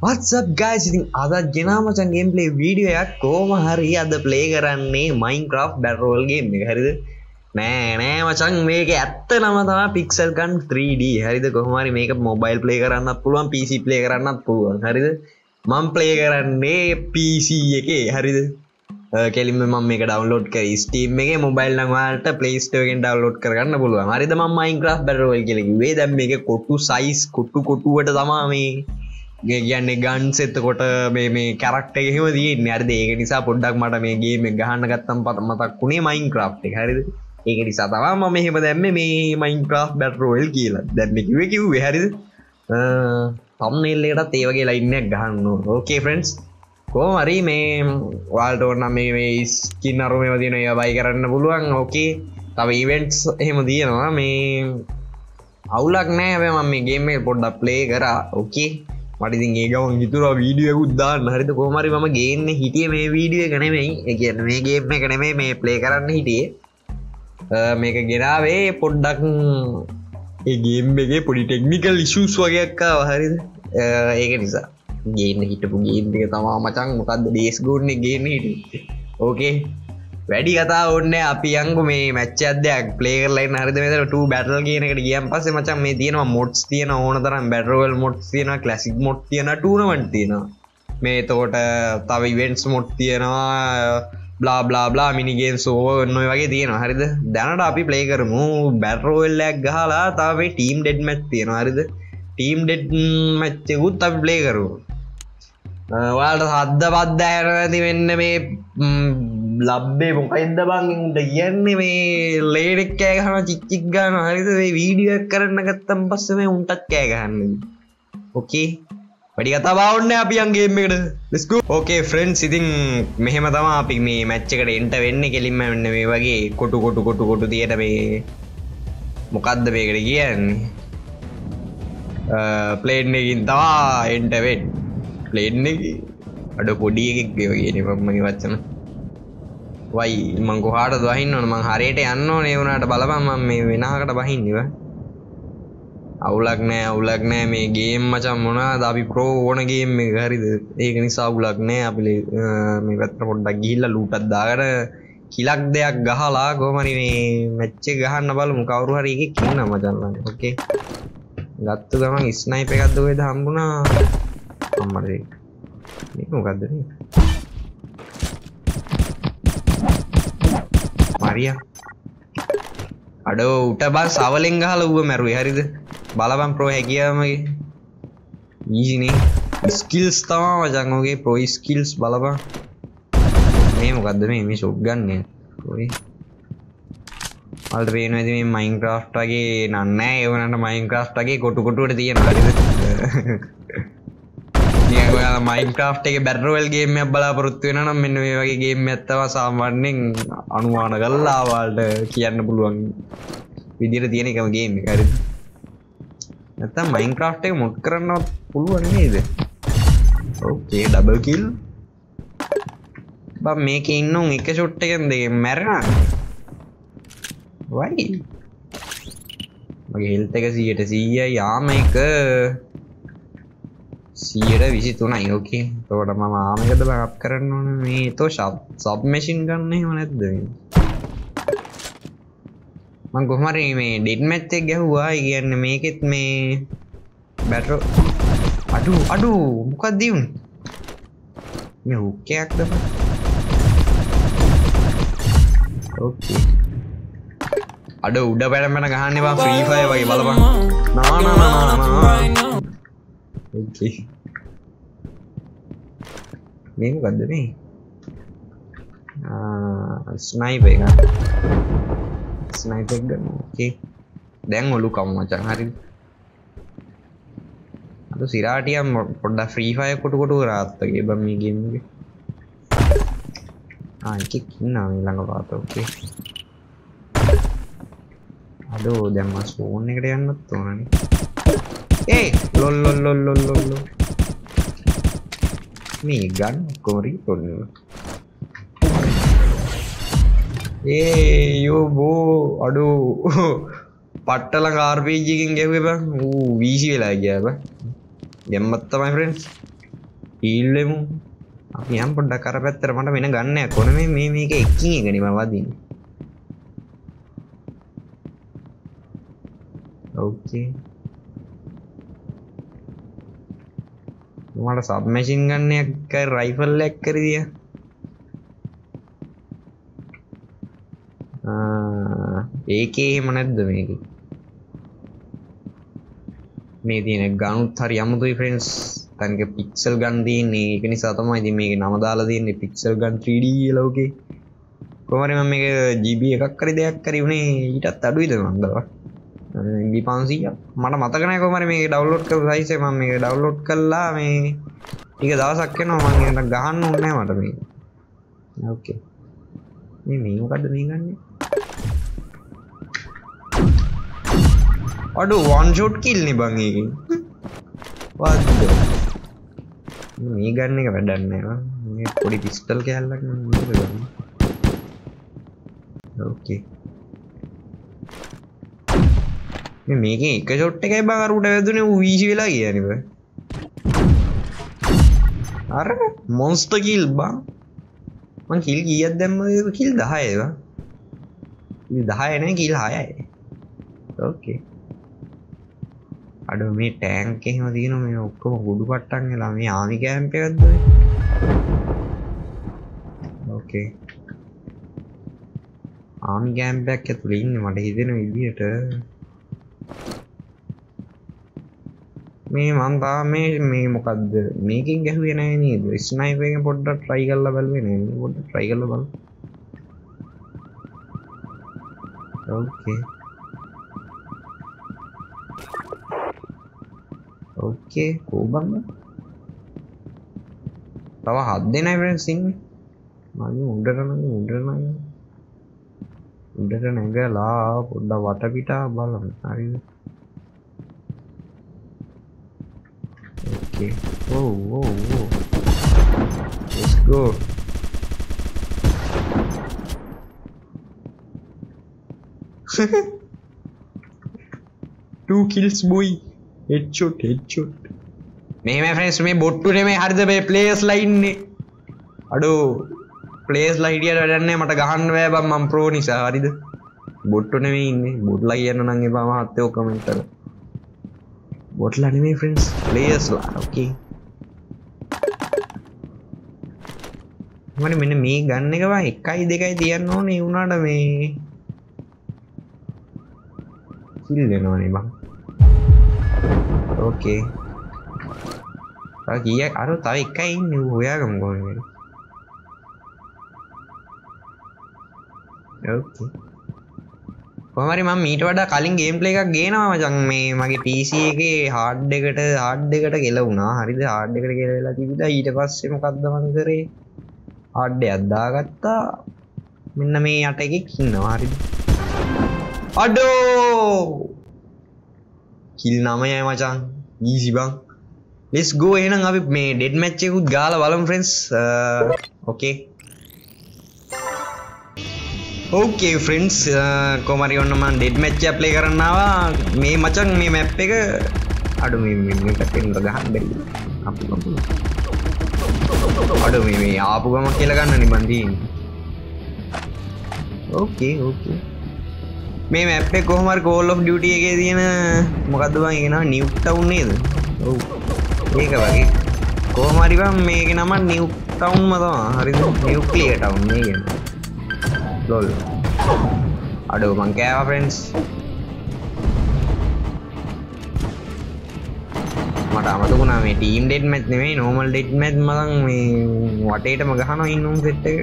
WhatsApp guys ඉතින් අදත් ගෙනාමචන් gameplay වීඩියයක් කෝම හරි අද ප්ලේ කරන්නේ මයින් ක්‍රෆ් බැරෝල්ගේ මේ හරිද? නෑ නෑ මචන් මේක ඇත්ත නම තම පික්සල්කන් 3D. හරිද? කොහමරි මේක මොබයිල් ප්ලේ කරන්න පුළුවන් පිසි ප්ලේ කරන්නත් පුළුවන්. හරිද? මං ප්ලේ කරන්නේ පිසි එකේ. හරිද? කෙලිම ම මේ ඩවලෝඩ් කර. ස්ටීම් එක මොබයිල් නවාට පලේස්ටෝගෙන් ඩවලෝඩ් කරන්න පුළුවන්. හරිද? ම මයින් ක්‍රෆ් බැරෝල් කෙලෙකිවේ දැම් මේක කොට්ටු සයිස් කොට්ටු කොටුවට තමා මේ කියන්නේ ගන් සෙත්තකොට මේ මේ කැරක්ට එහෙම දී නැරද ඒක නිසා පොඩ්ඩක් මට මේගේ මේ ගහන්න ගත්තම් පත මතක් වුණේ මයින් ක්‍රප් හරිද? ඒක නිසා තවා ම මෙහෙම දැම්ම මේ මයින් ක්‍රෆ් බැටරෝල් කියලා. දැම්ම කිව කිව් හරිද? තම්නෙල්ලටත් ඒවගේ ලයින්නක් ගහන්න ඕකේ ෆ්‍රෙන්න්ස් කෝ හරි මේ වාල්ට ඔන්න මේ මේ ස්කින් අරුම තියන ඒ බයි කරන්න පුළුවන්. ඕකේ තව ඉවෙන්ට්ස් එහෙම තියෙනවා. මේ අවුලක් නෑ ම මේ ගේම පොඩ්ඩක් ප්ලේ කරා. ඕකේ මටිතින් ඒ ගවන් හිතුර වීඩියකුත් දාන්න. හරිත කෝමරි මම ගේන්න හිටිය මේ වීඩිය කනෙමයි එකන්න මේ ගේම කනෙමේ මේ ප්ලේ කරන්න හිටියේ. මේක ගෙනාවේ පොඩ්ඩක් ඒගේම් එක පොඩි ටෙක්නිකල් ඉශූස් වගේක්කා හරිද? ඒක නිසා. ගේන්න හිටපු ගේම් එක තමා මචන් මොකක්ද ඩේස් ගෝන්න ගේන්න හිට ඕකේ වැඩි කතා ඔන්න අපි අංගු මේ මච්ච අදයක් පලේරලයි හරිද? මෙතට බැටල් කියනකට ගියම් පස මචන් මේ තියෙනවා මොට්ස් තියෙන ඕන තරම් බැටරවල් මොට් තියෙන කලසික් මොට් තියෙන ටනවට තියෙනවා. මේ තෝට තව ඉවෙන්ස් මොට් තියෙනවා බලා බලා බලා මිනිගේන් සෝ නොය වගේ තියෙන හරිද? දැනට අපි ප්ලේ කරමු. බැටරෝල්ලක් ගහලා තාවේ ටීම් ඩෙඩ් මැත් තියෙන හරිද? ටීම් ඩෙඩ් මැච්චකුත් අපි ප්ලේ කරු වාට හද්ද පද්ද ඇර ඇති වෙන්න මේ ලබ්බේ මොකයිද බංට කියන්නේ මේ ලේඩෙක් කෑ ගහන චිච්චික් ගාන හරිත මේ වීඩියක් කරන්න ගත්තම් පස්ස මේ උන්ටත් කෑ ගහන්න. ඕකේ වැඩි කතා බවන්න අපි අන්ගේමට ලස්කු ඕකේ ෆ්‍රෙන්න් ඉතින් මෙහෙම තම අපි මේ මැච්චකට එන්ට වෙන්න. කෙලින්ම වෙන්න මේ වගේ කොටු කොටු කොටු කොටු තියට මේ මොකක්ද මේකට කියන්නේ? ප්ලේන් එකින් තවා එන්ටවෙට් ප්ලේන් එක. අඩ පොඩි එකෙක් වගේ මගේ වච්චන වයි මං කොහාට දහින්න ඕන? මං හරියට යන්න ඕනේ. වුණාට බලපන් මම මේ වෙනහකට බහින්නව අවුලක් නෑ අවුලක් නෑ. මේ ගේම් මචන් මොනවාද? අපි ප්‍රෝ ඕන ගේම් එක. හරිද? ඒක නිසා අවුලක් නෑ. අපි මේ පැත්තට පොඩ්ඩක් ගිහිල්ලා ලූටක් දාගෙන කිලක් දෙයක් ගහලා කොහමරි මේ මැච් එක ගහන්න බලමු. කවුරු හරි එකෙක් ඉන්නවා මචන් ළඟ. ඕකේ ගත්තු ගමන් ස්නයිප් එකක් දුවේද හම්බුණා? අම්මට මේක මොකද්ද මේ මරිය අඩ උට බා සවලෙන් ගහල ඌව මැරුවේ. හරිද? බලපන් ප්‍රෝ හැකියාමගේ ඊසිනේ ස්කිල්ස් තමා වචන්ගේ ප්‍රෝ ස්කිල්ස් බලපා මේ මොකක්ද මේ? මේ ශොක් ගන්න ඔයි. අල්ට පේන ඇති මේ මයින් ක්‍රාෆ්ටගේ නන්න ඒවනට මයින් ක්‍රාෆ්ටගේ කොටු කොටුවට තියෙන හරිද? මයින් ක්‍රාෆ් එක බැටරවල්ගේම බලාපොරොත්තු වෙන නම් මෙන්න මේ වගේ ගේම් ඇත්තව සාමාන්‍යෙන් අනුවාන කල්ලාවාල්ට කියන්න පුළුවන් විදිර තියෙන එකම ගේම හරි නැතම් මයින් ක්‍රාෆ් එක මොට් කරන්න පුළුවන් නේද? ඕකේ ඩබල් කිල් බ මේක ඉන්නම් එක ෂොට් එකෙන් දෙ මැරෙන වයි මගේ හෙල්ත එක සියට සීය යාම එක. සියට විසි තුනයි ඕකේ තෝට මම ආමකද බක් කරන්න ඕන. මේ තෝ ශබ් සබ් මැසින් ගන්න හම නැද්ද මං? කොහමර මේ ඩෙඩ් මැත්තෙක් ගැහ්වා. කියන්න මේකෙත් මේ බැටරෝ අඩු අඩු. මොකක් දියුන් මේ හුක්කයක් ද ඕකේ අඩ උඩ පැටමෙන ගහන්නවා ්‍රීෆය වගේ බලපන්. නානානානා මේක ගදද මේ? ස්නයිප එක. ස්නයිප ගන්න. ඕකේ දැන් ඔලු කම් මචන්. හරි. අද සිරාටියම් පොඩ්ඩ ෆ්‍රීෆය කොටු කොටු රාත්තගේ බම ගේමගේ ආක ඉන්න ළඟ පාත. ඕකේ අඩෝ දැම්ම සෝන් එකට යන්නත් ඕනනේ ඒ ලොල් ලොල් ලොල් ලොල් ලොල් ලොල් මේ ගන්න කොමරි පොල්ල ඒ යෝ බෝ අඩු පට්ටල කාර්පීජිකින් ගැව බ වූ වීසි වෙලා ගිය බ ගැම්මත් තමයි ෆ්‍රෙන්ස් ඊල්ලෙමු අපි යම් පොඩ්ඩක් අර පැත්තට මට වෙන ගන්නයක් ඕන මේ මේ මේක එක්කින් එක නේ මම වදින්නේ ඕකේ මට සබ්මැසින් ගන්නයක් රයිෆල් එක් කරදිය ඒකේ එහෙම නැද්ද මේක? මේ තියෙන ගනුත් හරි අමුතුයි ෆ්‍රෙන්ඩ්ස් තනික පික්සල් ගන් තියෙන්නේ. ඒක නිසා තමයි ඉතින් මේකේ නම දාලා තියෙන්නේ පික්සල් ගන් 3D කියලා ඔකේ කොහමද මම මේක GB එකක් හරි දෙයක් හරි උනේ. ඊටත් අඩුයිද මන්ද MB 500 මට මතක නැහැ කොහමද මේක ඩවුන්ලෝඩ් කරපු සයිස් එක මම මේක ඩවුන්ලෝඩ් කළා. මේ ටික දවසක් වෙනවා මම ඒක ගහන්න ඕනේ නැහැ මට මේක. ඕකේ මේ මේ මොකද්ද මේ ගන්නේ? අඩු වන් ෂොට් කිල්නේ බං ඒකෙන් වද්ද. මේ ගන්න එක වැඩක් නෑ මේ පොඩි පිස්ටල් කෑල්ලක් නේද ගන්න. ඕකේ මේ මේකේ එක ෂොට් එකයි බං අර උඩ වැදුනේ ඌ වීසි වෙලා ගියානේ බං. අර මොන්ස්ටර් කිල් බං. මං කිල් කීයක් දැම්මද කිල් 10යි බං. කිල් 10 නේ කිල් 6යි ඕකේ අඩ මේ ටෑන්ක් එහෙම තියෙන මේ ඔක්කොම ගුඩු පට්ටන් වෙලා මේ ආමි කෑම්ප් එකක්ද ඕකේ ආමි කෑම්ප් එකක් ඇතුලේ ඉන්නේ මට හිතෙන විදියට. මේ මං තාම මේ මේ මොකද්ද? මේකෙන් ගැහුවේ නැහැ නේද? ස්නයිපර් එකෙන් පොඩ්ඩක් try කරලා බලුවේ නෑ පොඩ්ඩක් try කරලා බලමු ඕකේ ඕකේ කෝබන්න තව හත් දෙනයි ෆ්‍රෙන්ඩ්ස් ඉන්නේ. මගේ උඩට නම් උඩට නම්. උඩට නැගලා පොඩ්ඩක් වටපිටා බලමු. හරිද? ඕකේ ඕ ඕ ඕ let's go. Two kills boy. හෙච්චොට් හෙච්චොට් මේම ෆ්‍රෙන්ස් මේ බොට්ටුනේ මේ හරිද? මේ ප්ලේස් ලයින්නේ අඩෝ ප්ලේස් ලයිටියට වැඩන්නේ මට ගහන්න බෑ බං මම ප්‍රෝ නිසා. හරිද? බොට්ටු නෙමෙයි ඉන්නේ. බොට්ලා කියන්න නම් එපා මහත්තයෝ කමෙන්ට් කරලා බොට්ලා නෙමෙයි ෆ්‍රෙන්ඩ්ස් ප්ලේයර්ස්ලා ඕකේ මට මෙන්න මේ ගන්න එක බං එකයි දෙකයි තියන්න ඕනේ ඒ වුණාට මේ. කිල් වෙනවනේ බං. ඕකේ කිය අර තව එකයි ඉන්න. හොයාගම ගොන කොමරි ම මීට වඩා කලින් ගේම්පල එකක් ගේනවා මචන් මේ මගේ පිසි එක හාඩ් එකට හාඩ් එකට කෙල වුණා හරිද? හාඩ් එකට කෙලවෙලා තිබිට ඊට පස්සෙම කක්දමන් කරේ? හාඩ්ඩ අද්දාගත්තා මෙන්න මේ යට එකක් ඉන්නවා. හරි අඩෝ! කිල් නමයයි මචන් ඊසි බං. ලෙස් ගෝ එහෙනම් අපි මේ ඩෙඩ් මැච් එකකුත් ගාලා බලමු friends okay uh, okay friends කොමරි ඔන්න මම ඩෙඩ් මැච් එක ප්ලේ කරන්න ආවා මේ මචන් මේ මැප් එක අඩු මේ මේ පැත්තෙන් ගහන්න බැරි අපු අපු අඩු මේ මේ ආපු ගම කියලා ගන්න නිබන් තියෙන්නේ ඕකේ ඕකේ මේ මැප් එක කොහොම හරි Call of Duty එකේ තියෙන මොකද්ද බං ඒක නම නිව් ටවුන් නේද? ඔව්. ඒක වගේ. කොහොම හරි බං මේකේ නම නිව් ටවුන්ම තමයි. හරිද? නිව්ක්ලියර් ටවුන් මේ කියන්නේ. ලොල්. අඩෝ මං කෑවා ෆ්‍රෙන්ඩ්ස්. මට අමතකුණා මේ ටීම් ඩෙඩ් මැච් නෙමෙයි නෝමල් ඩෙඩ් මැච් මලන් මේ වටේටම ගහනවා ඉන්නුම් සෙට් එක.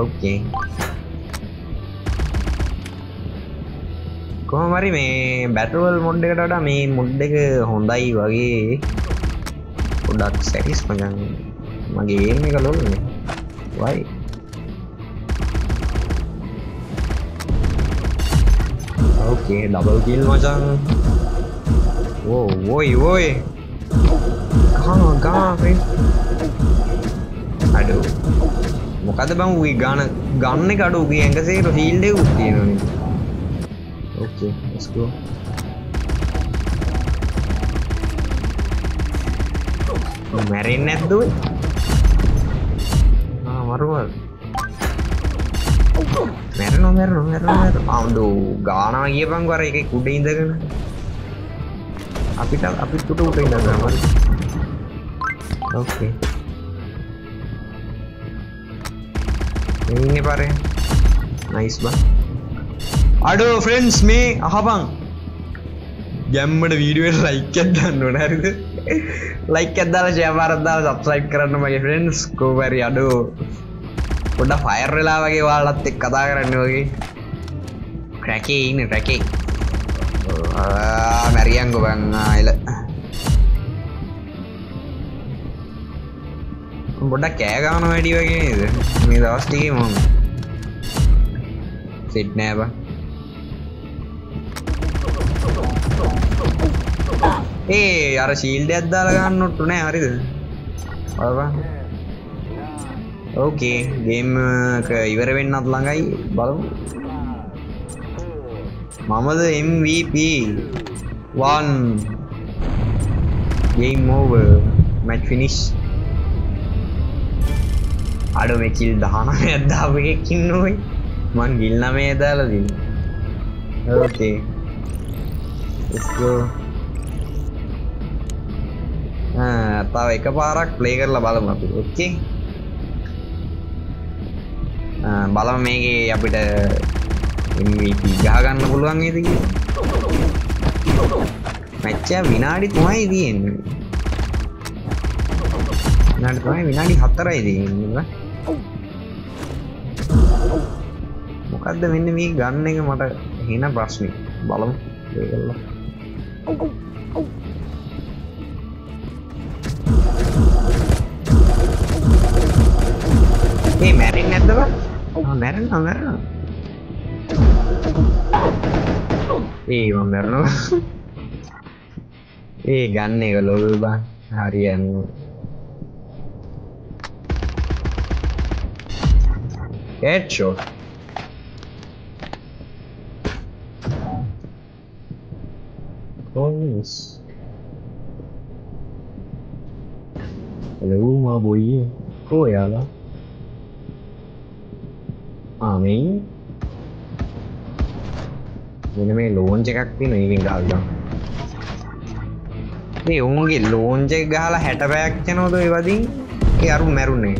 ඕකේ. කොහමරි මේ බැටවල් මොඩ් එකට වඩා මේ මුඩ් එක හොඳයි වගේ පොඩක් සැටිස් මචන් මගේ ඒම එක ලොල්නේ වයි ඕකේ ඩබල් කිල් මචන් ඕ වොයි වොයි ගා ගා අඩු මොකද බං උගේ ගාන ගන්න එක අඩු. උගේ ඇඟසේ හීල්ඩ උත් තියෙනනේ Okay, let's go. මැරෙන් නැද්දුව මරුවල් මැරනො මැරනො මැර අවුදු ගානා කියපං වර එක කුඩ ඉඳගෙන අපිට අපිත් තුට උට ඉඳගම ඕකේ ඉන්න පරේ නයිස් බා අඩෝ ෆ්‍රෙන්න්ස් මේ අහපං ගැම්මට වීඩුවෙන් ලයික් ඇදන්න නොනැරිද ලයික් ඇදදාල ජයපාරද්දාව සබ්සයිප් කරන්න මගේ ෆ්‍රෙන්න්ස් කෝවැරි අඩෝ පොඩ ෆයර් වෙලා වගේ වාලත් එක් කතා කරන්න වගේ ක්‍රැකේ ඉන්න ටැකේ මැරියන් ගොබන්ආයිල ගොඩක් කෑගාන වැඩි වගේ නේද? මේ දවස්ටික මොම සිට් නෑබ ඒ අර ශීල්ඩ අද්දාල ගන්නොට්ටු නෑ හරිද? බලපන් ඕකේ ගේම් ඉවර වෙන්නත් ළඟයි බලමු මමද MVP one game over match finish අඩු මෙකිල් දහන ඇද්දාවකින් නොයි මං ගිල් නමේ දාලදී ඕකේ ah, තව එක පාරක් ප්ලේ කරලා බලමු අපි. ඕකේ බලම මේකේ අපිට ගහගන්න පුළුවන් ඒද මැච්චා විනාඩි තුමයි තියෙන්නේ. විනාඩි තුමයි විනාඩි හතරයි තියෙන්නේ මොකක්ද මෙන්න මේ ගන්න එක මට හෙන ප්‍රශ්නය බලමු ඒකල්ලා ඒ මැරෙන් නැද්දව මැරෙන් මැරෙන ඒ මම මැරෙනවා ඒ ගන්න එක ලොල් බං හරියන්න headshot Coins. Hello mga boy. Kuya lang. ආමෙයි මෙන මේ ලෝංච එකක් තින ඉකින් ගල්ගම් මේ උන්ගේ ලෝංච ගහලා හැට පැයක් යනෝද වදින්? ඒ අරු මැරුන්නේ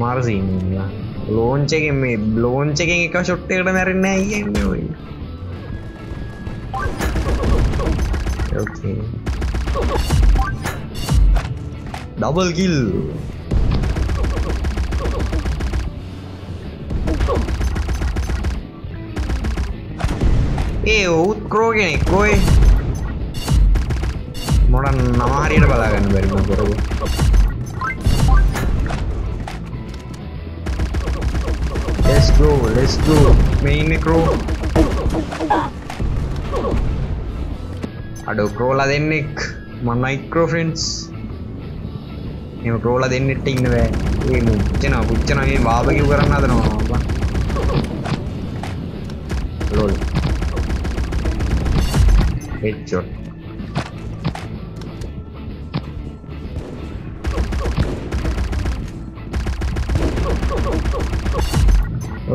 මාරසී ලෝංච එක මේ ලෝංච එකෙන් එක ෂොට්ටකට මැරෙන්න ඇයින්න ඔයි. ඕකේ double kill. ඒ ඔවුත් ක්‍රෝ කෙනෙක් කොයි මොඩ නමහරියට බලාගන්න බැරිම කරපු Let's go, let's go. Main ක්‍රෝ අඩෝ ක්‍රෝලා දෙන්නෙක් මන්නයික්‍රෝ ෆ්‍රෙන්ඩ්ස් එම ක්‍රෝල දෙන්නට ඉන්න බෑ. ඒ මුච්චන පුච්චන මේ බාබකිව් කරන්න අදනවා ලොල්. හෙච්චොට්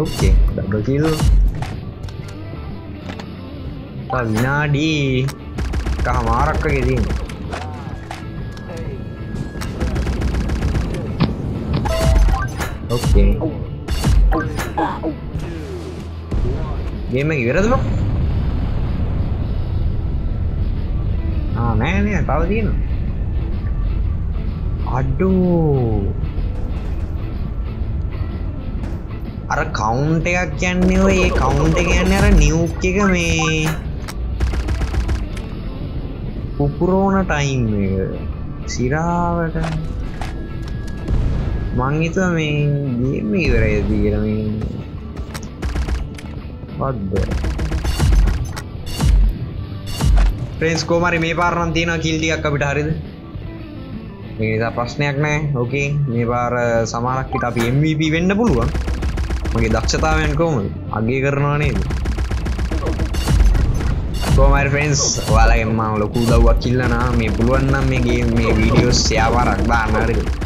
ඕකේ ඩබල් කිල් විනාඩී කහ මාරක්ක ගෙදීම ඕකේ ගේම ඉවරද බං? ආ නෑ නෑ තව තියෙනවා. අඩෝ. අර කවුන්ට් එකක් කියන්නේ ඔය ඒ කවුන්ට් එක කියන්නේ අර නිවුක් එක මේ. පුපුරෝන ටයිම් එක. සිරාවට. මං හිතුවා මේ ගේම් ඉවරයිද කියලා මේ වද්ද. ෆ්‍රෙන්ඩ්ස් කොහමරි මේ පාර නම් තියෙනවා කිල් ටිකක් අපිට හරියද මේ නිසා ප්‍රශ්නයක් නැහැ. ඕකේ මේ පාර සමහරක් විට අපි MVP වෙන්න පුළුවන්. මගේ දක්ෂතාවයන් කොහොමද? අගය කරනවා නේද? කෝමරි ෆෙන්ස් ඔයාලගේ මම ලොකු දව්වක් කිල්ලනා මේ පුළුවන්නම් මේගේ මේ වීඩියෝස් යාවාරක් දාන්නරක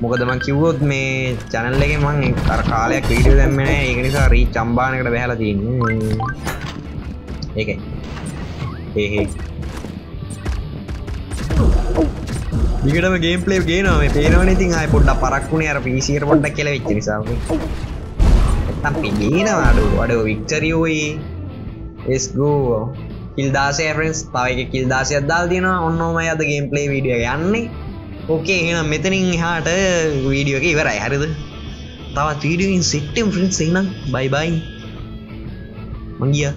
මොකද මං කිව්වොත් මේ චැනල් එක මං අර කාලයක් වීඩියෝ දැම්මන ඒක නිසා රී චම්බානකට බැහලා තියන්නේ. ඒකයි. ඒහේ දිගටම ගේම් ප්ලේ ගේනවා මේ. පේනවනේ ඉතින් ආයෙ පොඩ්ඩක් පරක්කුනේ අර PC එකට පොඩ්ඩක් කියලා වෙච්ච නිසා නැත්තම් පිළිනවා අඩෝ. අඩෝ වික්ටරි ඔයි. Let's go. Kill 16 friends. තව එක කිල් 16ක් දාලා තියෙනවා. ඔන්න ඔමයි අද ගේම් ප්ලේ වීඩියෝ එක යන්නේ. ඕකේ එහෙනම් මෙතනින් එහාට වීඩියෝ එක ඉවරයි. හරිද? තවත් වීඩියෝකින් සෙට්ටම් ෆ්‍රෙන්ඩ්ස් එහෙනම් බයි බයි මං ගියා.